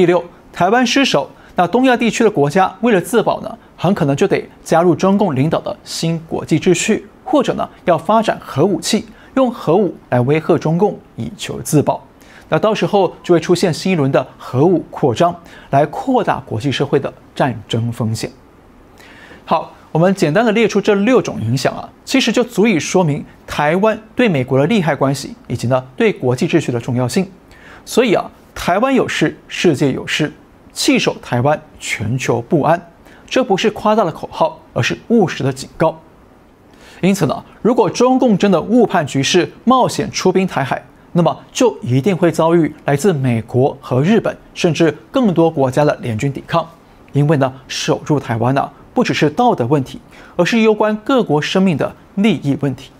第六，台湾失守，那东亚地区的国家为了自保呢，很可能就得加入中共领导的新国际秩序，或者呢要发展核武器，用核武来威吓中共，以求自保。那到时候就会出现新一轮的核武扩张，来扩大国际社会的战争风险。好，我们简单的列出这六种影响啊，其实就足以说明台湾对美国的利害关系，以及呢对国际秩序的重要性。所以啊，台湾有事，世界有事，弃守台湾，全球不安。这不是夸大的口号，而是务实的警告。因此呢，如果中共真的误判局势，冒险出兵台海，那么就一定会遭遇来自美国和日本，甚至更多国家的联军抵抗。因为呢，守住台湾呢，不只是道德问题，而是攸关各国生命的利益问题。